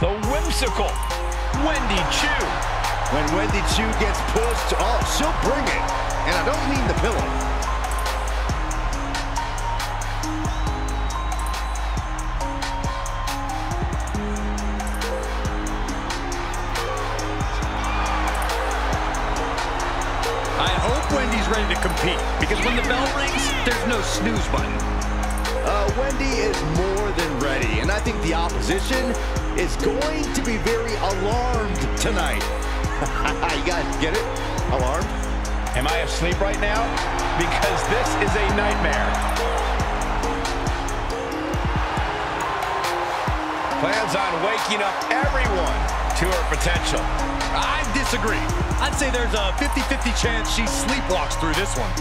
the whimsical Wendy Choo. When Wendy Choo gets pushed, oh, she'll bring it. And I don't mean the pillow. I hope Wendy's ready to compete because when the bell rings, there's no snooze button. Uh, Wendy is more than ready, and I think the opposition is going to be very alarmed tonight. you guys get it? Alarmed? Am I asleep right now? Because this is a nightmare. Plans on waking up everyone to her potential. I disagree. I'd say there's a 50-50 chance she sleepwalks through this one.